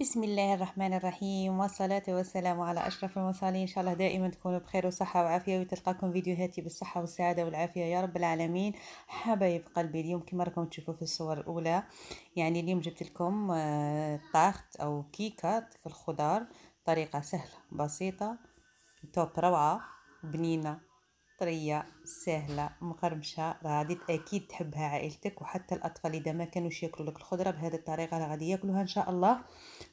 بسم الله الرحمن الرحيم والصلاة والسلام على أشرف المرسلين إن شاء الله دائما تكونوا بخير وصحة وعافية وتلقاكم فيديوهاتي بالصحة والسعادة والعافية يا رب العالمين حبايب قلبي اليوم كما راكم تشوفوا في الصور الأولى. يعني اليوم جبت لكم آه، طاخت أو كيكة في الخضار. طريقة سهلة بسيطة توب روعة بنينة. طريه سهلة مقرمشة راه غادي أكيد تحبها عائلتك وحتى الأطفال إذا ما كانوش يأكلوا لك الخضرة بهذه الطريقة راه غادي يأكلوها إن شاء الله.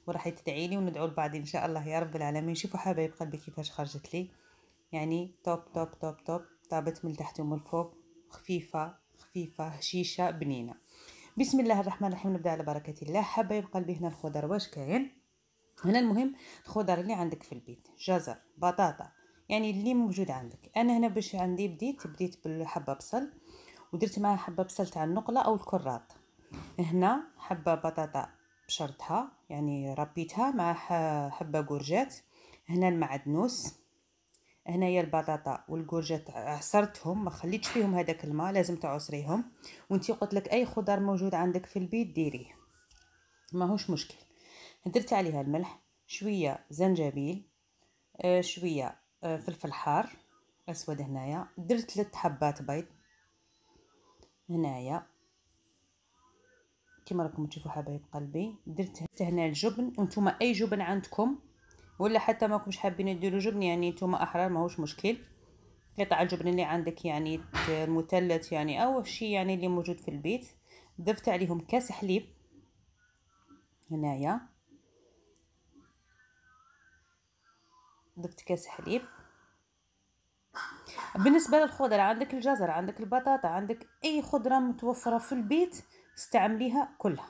وراح تدعي لي وندعو لبعض إن شاء الله يا رب العالمين. شوفوا حبايب قلبي كيفاش خرجت لي. يعني توب توب توب توب. طابت من تحت ومن الفوق. خفيفة خفيفة هشيشة بنينة. بسم الله الرحمن الرحيم. نبدأ على بركة الله. حبايب قلبي هنا الخضر واش كاين؟ هنا المهم الخضر اللي عندك في البيت. جزر بطاطا يعني اللي موجود عندك. أنا هنا باش عندي بديت بديت بالحبة بصل ودرت معها حبة بصل تاع النقلة أو الكراط هنا حبة بطاطا بشرتها يعني ربيتها مع حبة كورجات هنا المعدنوس هنايا البطاطا والكورجات عصرتهم ما خليتش فيهم هذاك الماء لازم تعصريهم. وانتي قلت لك أي خضار موجود عندك في البيت ديريه. ماهوش مشكل. درت عليها الملح شوية زنجبيل آه شوية فلفل حار أسود هنايا. درت ثلاث حبات بيض هنايا. كما راكم تشوفوا حبايب قلبي درت هنا الجبن. وأنتم أي جبن عندكم ولا حتى ما كنتش حابين ديروا جبن يعني نتوما أحرار ماهوش مشكل. قطع الجبن اللي عندك يعني المثلث يعني أو شيء يعني اللي موجود في البيت. ضفت عليهم كاس حليب هنايا. ضفت كاس حليب. بالنسبة للخضرة عندك الجزر عندك البطاطا عندك أي خضرة متوفرة في البيت استعمليها كلها.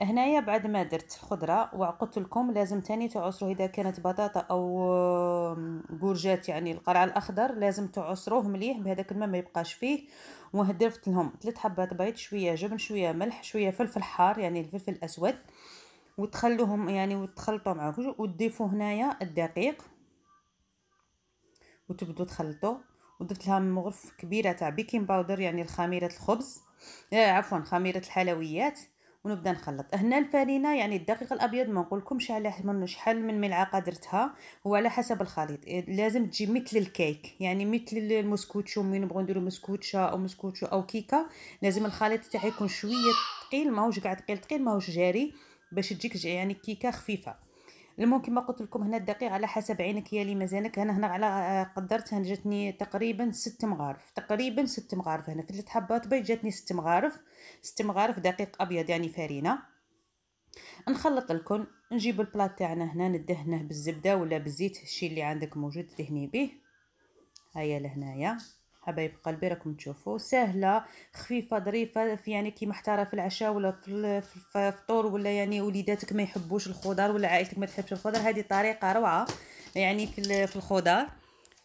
هنايا بعد ما درت الخضرة وقلت لكم لازم تاني تعصروا إذا كانت بطاطا أو كورجات يعني القرع الأخضر لازم تعصروه مليح بهذاك الماء ما يبقاش فيه. وهدرت لهم ثلاث حبات بيض شوية جبن شوية ملح شوية فلفل حار يعني الفلفل الأسود. وتخلوهم يعني وتخلطوا معاكم وتضيفوا هنايا الدقيق. وتبدو تخلطوا ودرت لها مغرف كبيرة تاع baking powder يعني خميره الخبز. آه عفوا خميرة الحلويات. ونبدا نخلط. هنا الفرينة يعني الدقيق الأبيض ما نقولكمش على من شحال من ملعقة درتها هو على حسب الخليط. لازم تجي مثل الكيك يعني مثل المسكوتشو من نبغوا نديرو مسكوتشا أو مسكوتشو أو كيكة لازم الخليط تاعي يكون شوية ثقيل ماهوش قاع ثقيل ثقيل ماهوش جاري باش تجيك يعني كيكة خفيفة. المهم كما قلت لكم هنا الدقيق على حسب عينك يا اللي مازالك أنا هنا على قدرت هنا جاتني تقريبا ست مغارف. تقريبا ست مغارف هنا. في ثلاث حبات بيض جاتني ست مغارف. ست مغارف دقيق أبيض يعني فرينه نخلط لكم نجيب البلاط تاعنا هنا ندهنه بالزبدة ولا بالزيت الشيء اللي عندك موجود دهني به. هيا لهنايا. حبايب قلبي راكم تشوفوا. سهله خفيفة ظريفة يعني كي محتارة في العشاء ولا في الفطور ولا يعني وليداتك ما يحبوش الخضار ولا عائلتك ما تحبش الخضار هذه طريقة روعة يعني في في الخضار.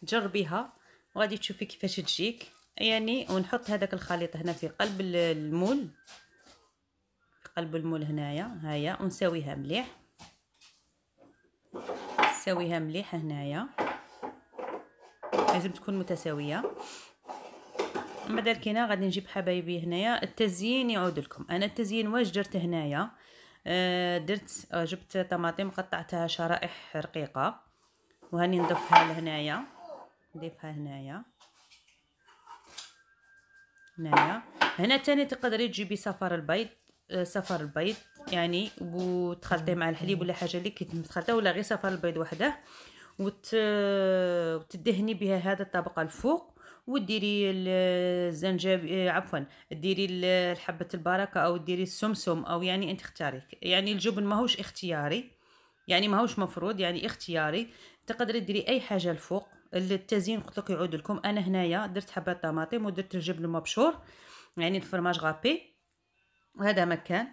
جربيها وغادي تشوفي كيفاش تجيك. يعني ونحط هذاك الخليط هنا في قلب المول. قلب المول هنايا هيا ونساويها مليح. نساويها مليح هنايا. لازم تكون متساوية. بعد الكينا غادي نجيب حبايبي هنايا. التزيين يعود لكم. أنا التزيين واش درت هنايا؟ آه درت آه جبت طماطم قطعتها شرائح رقيقة. وهاني نضيفها لهنايا. نضيفها هنايا. هنايا. هنا تاني تقدري تجيبي صفار البيض آه صفار البيض. يعني وتخلطيه مع الحليب ولا حاجة اللي كي ولا غير صفار البيض وحده. وت... وتدهني بها هذا الطبقة الفوق وديري الزنجبيل عفوا ديري حبه البركة أو ديري السمسم أو يعني أنت اختاري يعني الجبن ماهوش اختياري يعني ماهوش مفروض يعني اختياري. تقدري ديري أي حاجة الفوق. التزيين قلت لك يعود لكم. أنا هنايا درت حبة طماطم ودرت الجبن المبشور يعني الفرماج غابي. وهذا مكان.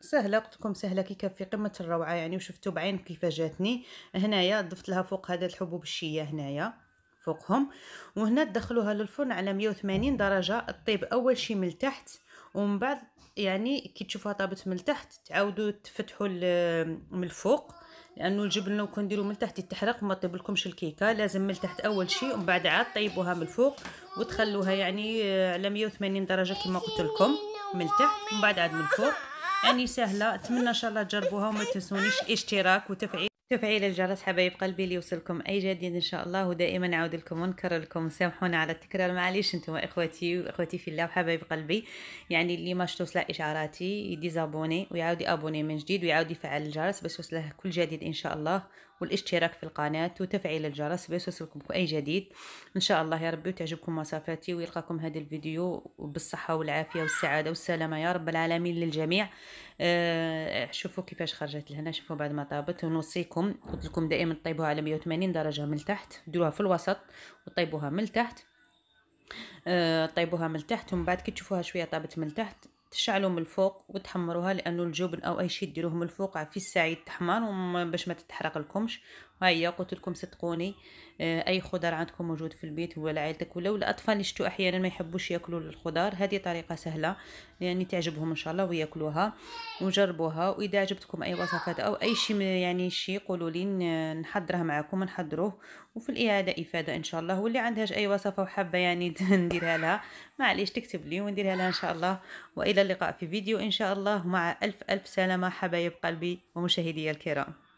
سهلة قلت لكم سهلة كي في قمة الروعة يعني وشفتوا بعين كيف جاتني. هنايا ضفت لها فوق هذا الحبوب الشيه هنايا. فوقهم. وهنا تدخلوها للفرن على 180 درجة. الطيب أول شي من التحت ومن بعد يعني كي تشوفوها طابت من التحت تعاودوا تفتحوا من الفوق لأنه الجبن لو ديروا من التحت يتحرق ما طيبلكمش الكيكة. لازم من التحت أول شيء ومن بعد عاد طيبوها من الفوق وتخلوها يعني على 180 درجة كما قلت لكم. من التحت ومن بعد عاد من الفوق. يعني سهلة. أتمنى إن شاء الله تجربوها وما تنسونيش اشتراك وتفعيل تفعيل الجرس حبايب قلبي ليوصلكم أي جديد إن شاء الله ودائما نعود لكم ونكرر لكم سامحونا على التكرار معليش أنتم إخوتي واخوتي في الله وحبايب قلبي. يعني اللي ما توصل إشعاراتي يديزابوني ويعاود ابوني من جديد ويعاود يفعل الجرس باش يوصله كل جديد إن شاء الله. والاشتراك في القناة وتفعيل الجرس باش يوصلكم أي جديد. إن شاء الله يا ربي وتعجبكم وصفاتي ويلقاكم هذا الفيديو بالصحة والعافية والسعادة والسلامة يا رب العالمين للجميع. آه شوفوا كيفاش خرجت لهنا شوفوا بعد ما طابت ونوصيكم. قلت لكم دائما طيبوها على 180 درجة من التحت ديروها في الوسط وطيبوها من التحت آه طيبوها من التحت ومن بعد كي تشوفوها شوية طابت من التحت تشعلوا من الفوق وتحمروها لأنه الجبن أو أي شيء ديروه من الفوق في الساعة تحمر باش ما تتحرق لكمش هيا قلت لكم صدقوني آه، أي خضار عندكم موجود في البيت ولا عائلتك ولا الأطفال يشتوا أحيانا ما يحبوش يأكلوا الخضار هذه طريقة سهلة يعني تعجبهم إن شاء الله ويأكلوها وجربوها وإذا عجبتكم أي وصفات أو أي شيء يعني شيء قولوا لي نحضرها معكم نحضروه وفي الإعادة إفادة إن شاء الله واللي عندهاش أي وصفة وحابة يعني نديرها لها معليش تكتب لي ونديرها لها إن شاء الله وإلى اللقاء في فيديو إن شاء الله مع ألف ألف سلامة حبايب قلبي ومشاهدي الكرام.